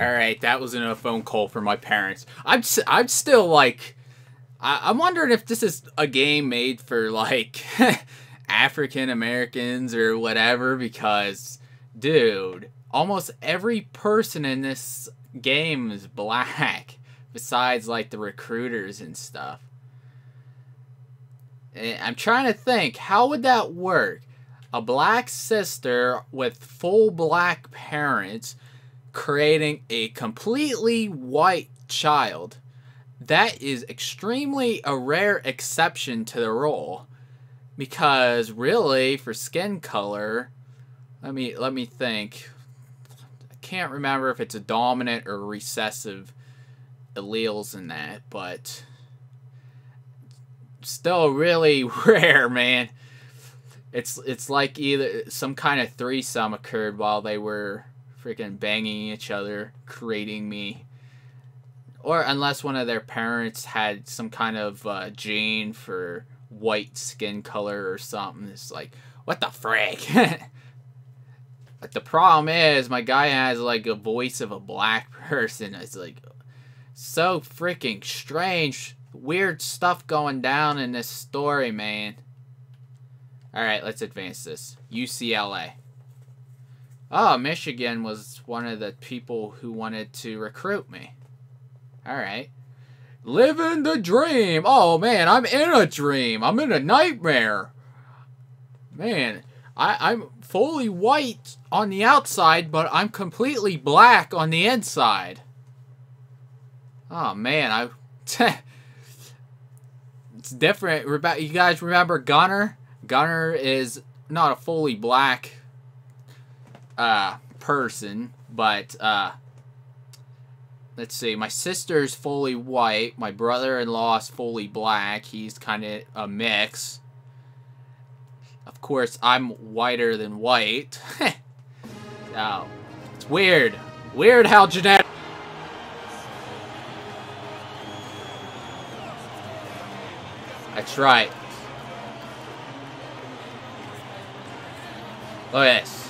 All right, that was a phone call for my parents. I'm I'm still like, I- I'm wondering if this is a game made for like African Americans or whatever. Because, dude, almost every person in this game is black, besides like the recruiters and stuff. And I'm trying to think, how would that work? A black sister with full black parents creating a completely white child. That is extremely a rare exception to the rule. Because really, for skin color, let me let me think. I can't remember if it's a dominant or recessive alleles in that, but still really rare, man. It's it's like either some kind of threesome occurred while they were freaking banging each other, creating me. Or unless one of their parents had some kind of uh, gene for white skin color or something. It's like, what the frick? but the problem is, my guy has like a voice of a black person. It's like so freaking strange. Weird stuff going down in this story, man. Alright, let's advance this. UCLA. Oh, Michigan was one of the people who wanted to recruit me. Alright. Living the dream. Oh, man, I'm in a dream. I'm in a nightmare. Man, I, I'm fully white on the outside, but I'm completely black on the inside. Oh, man, I... it's different. You guys remember Gunner? Gunner is not a fully black uh, person, but uh, let's see. My sister's fully white. My brother-in-law is fully black. He's kind of a mix. Of course, I'm whiter than white. oh, it's weird. Weird how genetic. That's right. Look at this.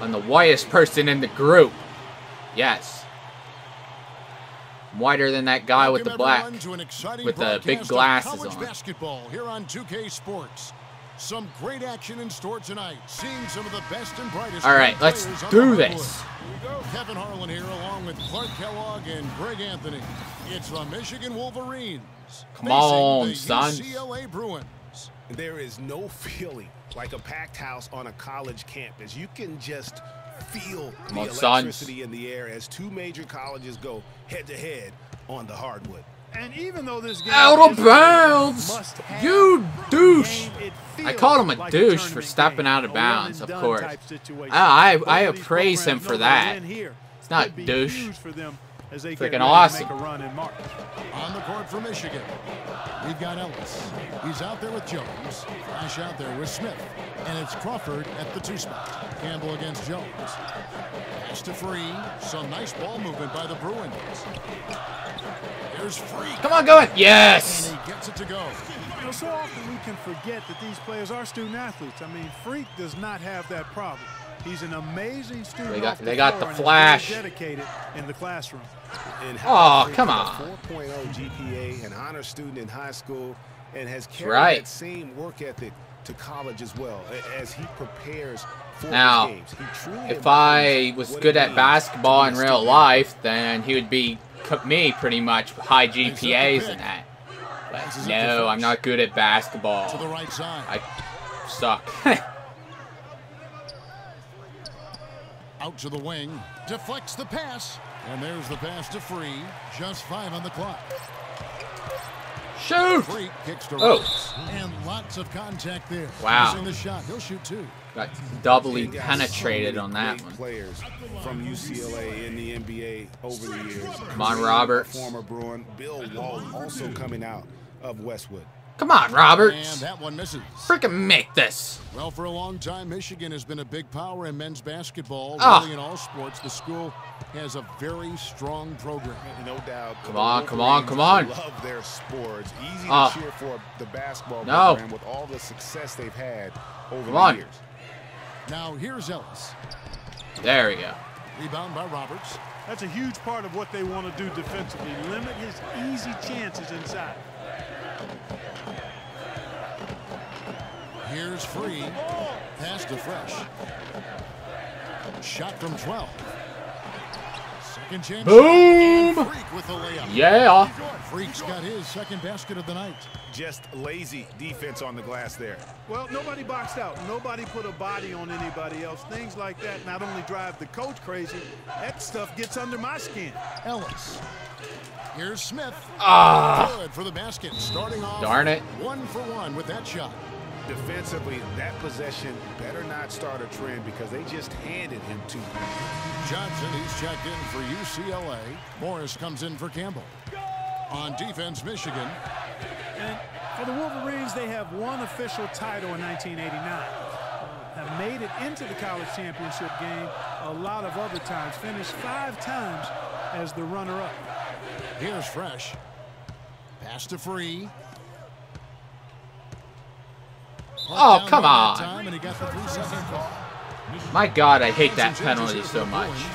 I'm the whitest person in the group. Yes. I'm whiter than that guy with the black, with the big glasses on. basketball here on 2K Sports. Some great action in store tonight. Seeing some of the best and brightest. All right, let's do this. Kevin Harlan here, along with Clark Kellogg and Greg Anthony. It's the Michigan Wolverines. Come on, son. UCLA Bruins. There is no feeling like a packed house on a college campus. You can just feel Come the on, electricity in the air as two major colleges go head to head on the hardwood. And even though this game Out of bounds! You douche! I called him a like douche tournament for stepping game, out of bounds, of course. Ah, I- I- I appraise him for that. It's not douche. for them as they Freaking get awesome. make a run in March. On the court for Michigan, we've got Ellis. He's out there with Jones. Flash out there with Smith. And it's Crawford at the two spot. Campbell against Jones. Pass to Free. Some nice ball movement by the Bruins. Here's Free. Come on, go in. Yes! And he gets it to go. You know, so often we can forget that these players are student athletes. I mean, Freq does not have that problem. He's an amazing student. They got- the they got the and is very flash. dedicated in the classroom. And Aw, Howard come on. 4.0 GPA, an honor student in high school, and has carried right. that same work ethic to college as well as he prepares for Now, games. He truly If I was good at basketball in real life, then he would be me pretty much high GPAs and that. But no, I'm not good at To the basketball. right side. I suck. Out to the wing. Deflects the pass. And there's the pass to Free. Just five on the clock. Shoot! Free kicks to Oh. Rice. And lots of contact there. Wow. Missing the shot. He'll shoot two. Got doubly got penetrated many on that one. Players from UCLA in the NBA over the years. Come on, Kareem, Roberts. Former Bruin. Bill Walton also coming out of Westwood. Come on, Robert. And that one misses. Freaking make this. Well, for a long time, Michigan has been a big power in men's basketball. Ah. Really in all sports, the school has a very strong program. No doubt. Come on, come on, come on. Love their sports. Easy Ah. to cheer for the basketball No. program with all the success they've had over Come the on. years. Now, here's Ellis. There we go. Rebound by Roberts. That's a huge part of what they want to do defensively. Limit his easy chances inside. Here's free. Pass to Fresh. Shot from 12. Second chance. Boom! Freq with the layup. Yeah. Freq's got his second basket of the night. Just lazy defense on the glass there. Well, nobody boxed out. Nobody put a body on anybody else. Things like that not only drive the coach crazy, that stuff gets under my skin. Ellis. Here's Smith. Ah. Good for the basket. Starting off Darn it. one for one with that shot. Defensively, that possession better not start a trend because they just handed him two. Johnson, he's checked in for UCLA. Morris comes in for Campbell. On defense, Michigan. And for the Wolverines, they have one official title in 1989. Uh, have made it into the college championship game a lot of other times. Finished five times as the runner-up. Here's Fresh. Pass to Free. Oh, come on. Time, and he got the three-second call. My God, I hate that penalty so much. Bruins.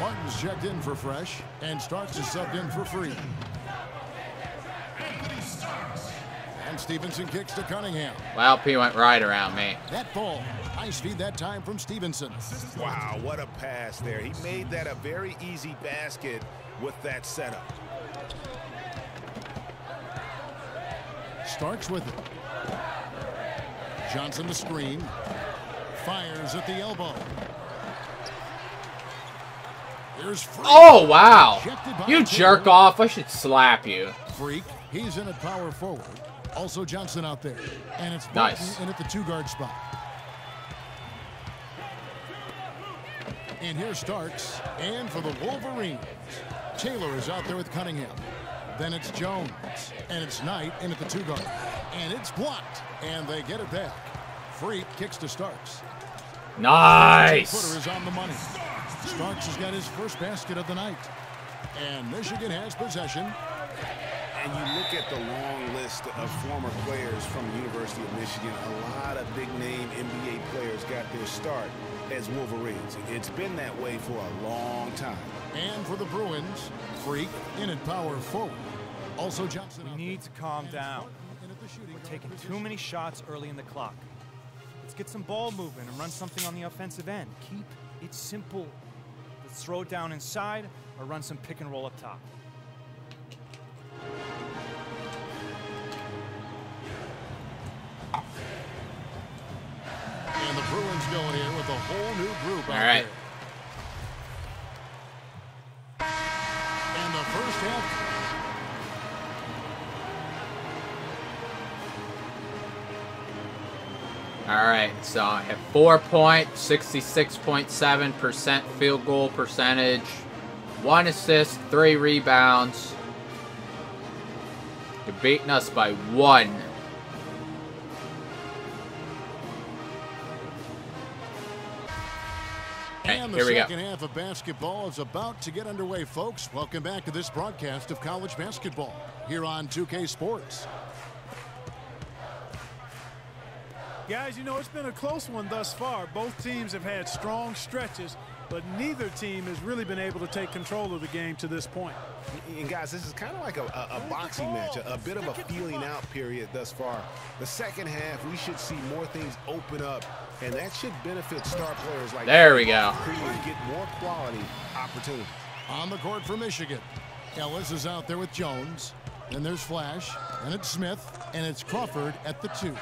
Martin's checked in for Fresh, and Starks is subbed in for Free. And Stevenson kicks to Cunningham. Well, he went right around me. That ball. Nice feed that time from Stevenson. Wow, what a pass there. He made that a very easy basket with that setup. Starks with it. Johnson the screen. Fires at the elbow. Here's Oh, wow. You jerk off. I should slap you. Freq. He's in at power forward. Also Johnson out there. And it's Barton Nice. in at the two guard spot. And here's Starks. And for the Wolverines, Taylor is out there with Cunningham. Then it's Jones. And it's Knight in at the two guard. And it's blocked. And they get it back. Freq kicks to Starks. Footer Nice. is on the money. Starks has got his first basket of the night. And Michigan has possession. And you look at the long list of former players from the University of Michigan, a lot of big name NBA players got their start as Wolverines. It's been that way for a long time. And for the Bruins, Freq in at power forward. Also Johnson. We need there. to calm down. In at the shooting We're taking too many shots early in the clock. Let's get some ball movement and run something on the offensive end. Keep it simple. Let's throw it down inside or run some pick and roll up top. And the Bruins going in with a whole new group out All right. there. And the first half. All right, so I have four point, 66.7% field goal percentage, one assist, three rebounds. You're beating us by one. And the here we go. second half of basketball is about to get underway, folks. Welcome back to this broadcast of college basketball here on 2K Sports. Guys, you know, it's been a close one thus far. Both teams have had strong stretches, but neither team has really been able to take control of the game to this point. And guys, this is kind of like a, a, a boxing match, a, a bit of a feeling out period thus far. The second half, we should see more things open up, and that should benefit star players like There we go. who get more quality opportunities. On the court for Michigan. Ellis is out there with Jones. and there's Flash. And it's Smith. And it's Crawford at the two.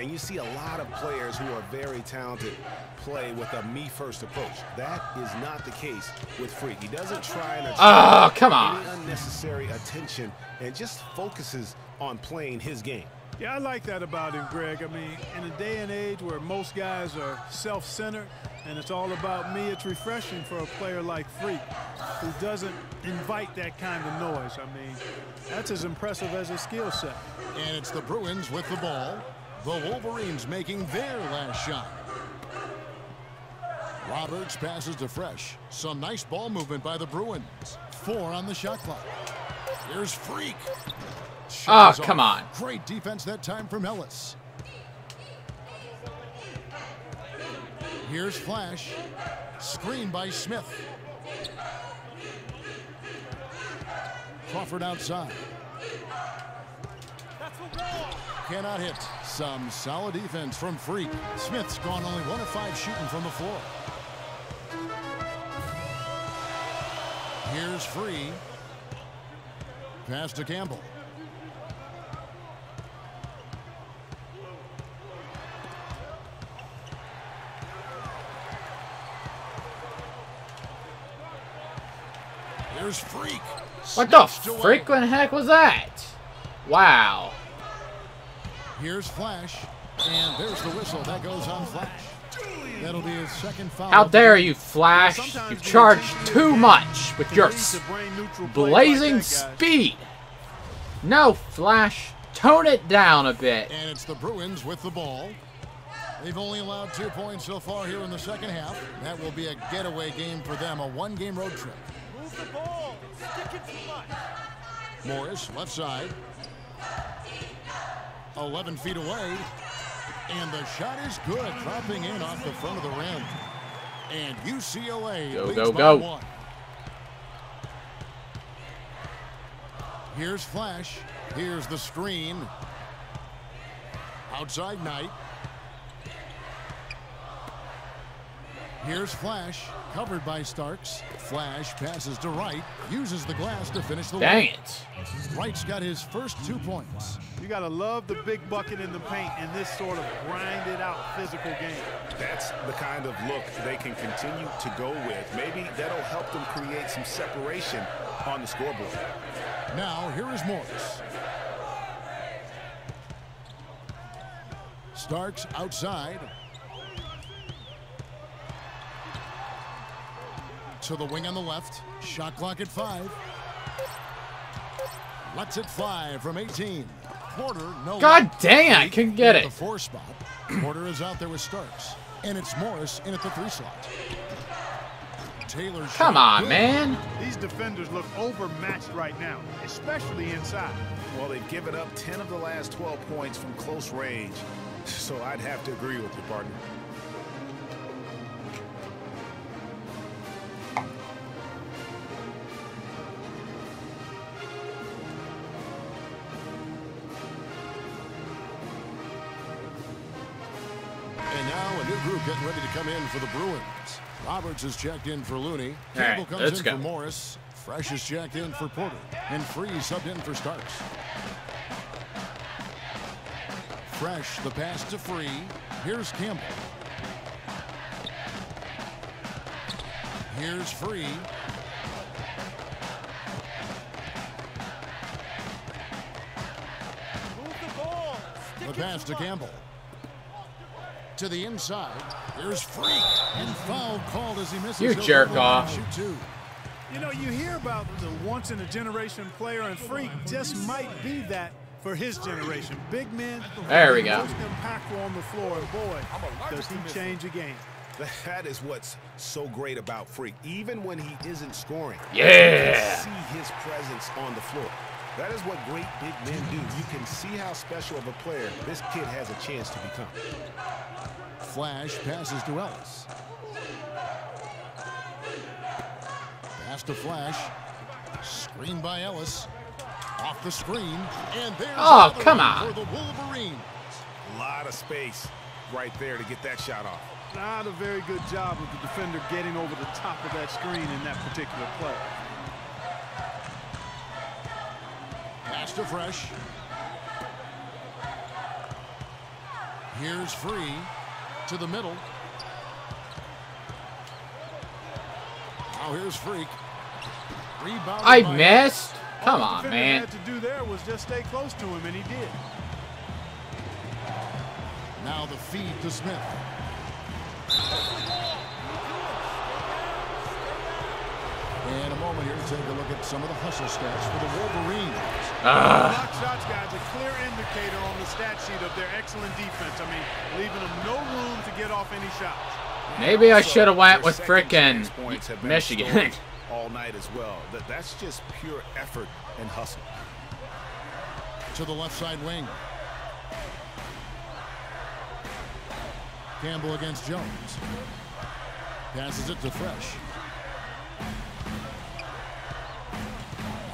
And you see a lot of players who are very talented play with a me-first approach. That is not the case with Freq. He doesn't try and Oh, come on. any unnecessary attention and just focuses on playing his game. Yeah, I like that about him, Greg. I mean, in a day and age where most guys are self-centered and it's all about me, it's refreshing for a player like Freq who doesn't invite that kind of noise. I mean, that's as impressive as his skill set. And it's the Bruins with the ball. The Wolverines making their last shot. Roberts passes to Fresh. Some nice ball movement by the Bruins. Four on the shot clock. Here's Freq. Ah, shot Oh, come off. on. Great defense that time from Ellis. Here's Flash. Screen by Smith. Crawford outside. Cannot hit. Some solid defense from Freq. Smith's gone only one of five shooting from the floor. Here's Free. Pass to Campbell. Here's Freq. What the freaking heck was that? Wow. Here's Flash. And there's the whistle. That goes on Flash. That'll be his second foul. How dare you, Flash? You've charged too much with your lead s- to brain-neutral plays blazing like that, guys. speed. No, Flash. Tone it down a bit. And it's the Bruins with the ball. They've only allowed two points so far here in the second half. That will be a getaway game for them, a one-game road trip. Move the ball. Stick it too much. Morris, left side. 11 feet away. And the shot is good, dropping in off the front of the rim. And UCLA Go, leads go, by go. one. Here's Flash. Here's the screen. Outside Knight. Here's Flash, covered by Starks. Flash passes to Wright, uses the glass to finish the Dang line. it. Wright's got his first two points. You got to love the big bucket in the paint in this sort of grinded out physical game. That's the kind of look they can continue to go with. Maybe that'll help them create some separation on the scoreboard. Now, here is Morris. Starks outside. To the wing on the left. Shot clock at five. Lets it fly from 18. Porter, no. God luck. dang it, I couldn't get it. The four spot. Porter is out there with Starks. And it's Morris in at the three slot. Taylor. Come on, man. These defenders look overmatched right now, especially inside. Well, they've given up 10 of the last 12 points from close range. So I'd have to agree with you, partner. Ready to come in for the Bruins. Roberts is checked in for Looney. All right, Campbell comes let's in go. for Morris. Fresh is checked in for Porter. And Free subbed in for Starks. Fresh, the pass to Free. Here's Campbell. Here's Free. Move the ball. Stick The pass to much. Campbell. To the inside. Here's Freq And foul called as he misses. You jerk go line and off. Shoot two. You know, you hear about the once in a generation player, and Freq just might be that for his generation. Big men, There we go. most impactful on the floor, and boy, does he change a game. That is what's so great about Freq. Even when he isn't scoring, Yeah. you can see his presence on the floor. That is what great big men do. You can see how special of a player this kid has a chance to become. Flash passes to Ellis. Pass to Flash. Screen by Ellis. Off the screen. And there's Oh, another come on. For the Wolverines. A lot of space right there to get that shot off. Not a very good job of the defender getting over the top of that screen in that particular play. Pass to Fresh. Here's Free. To the middle. Now here's Freq. Rebound. I missed. Come All on, man. had to do there was just stay close to him, and he did. Now the feed to Smith. And a moment here to take a look at some of the hustle stats for the Wolverines. Ah, Block shots, guys, a clear indicator on the stat sheet of their excellent defense. I mean, leaving them no room to get off any shots. maybe I should have went with frickin' points have been Michigan. all night as well. That that's just pure effort and hustle. To the left side wing. Campbell against Jones. Passes it to Fresh.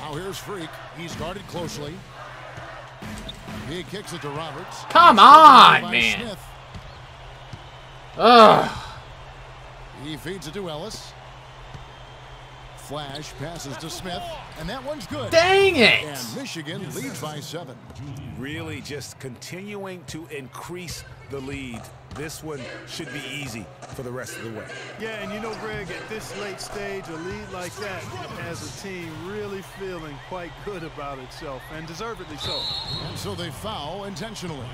Now here's Freq. He's guarded closely. He kicks it to Roberts. Come on, man. Smith. Ugh. He feeds it to Ellis. Flash passes to Smith, and that one's good. Dang it! And Michigan leads by seven. Really just continuing to increase the lead. This one should be easy for the rest of the way. Yeah, and you know, Greg, at this late stage, a lead like that has a team really feeling quite good about itself, and deservedly so. And so they foul intentionally.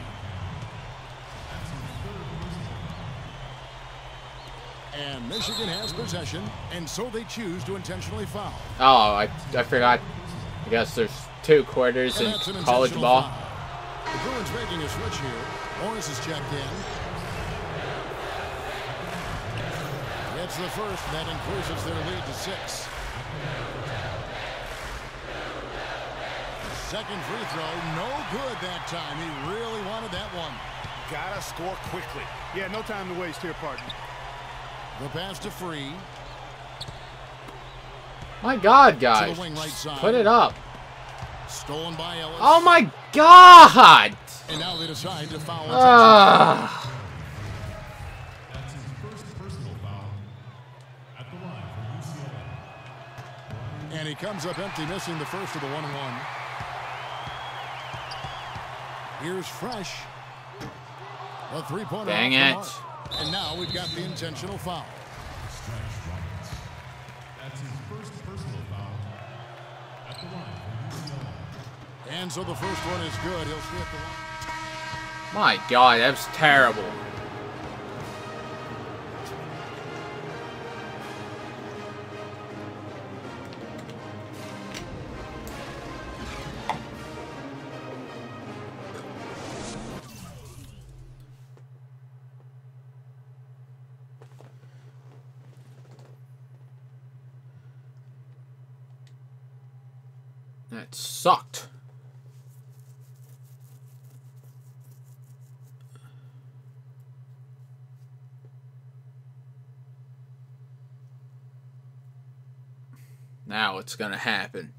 And Michigan has possession, and so they choose to intentionally foul. Oh, I, I forgot. I guess there's two quarters And in college ball. foul. The Bruins making a switch here. Morris is checked in. Gets the first, and that increases their lead to six. Second free throw, no good that time. He really wanted that one. Gotta score quickly. Yeah, no time to waste here, partner. The pass to Free. My God, guys. right. Put it up. Stolen by Ellis. Oh my God! And now they decide to foul. Ah. Ugh. That's his first personal foul at the line for UCLA. And he comes up empty, missing the first of the one and one. Here's Fresh. A three-pointer. Dang it. mark. And now we've got the intentional foul. That's his first personal foul at the line. And so the first one is good. He'll stay at the line. My God, that was terrible. That sucked. Now it's gonna happen.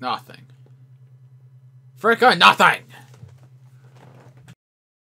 Nothing. Frickin' nothing!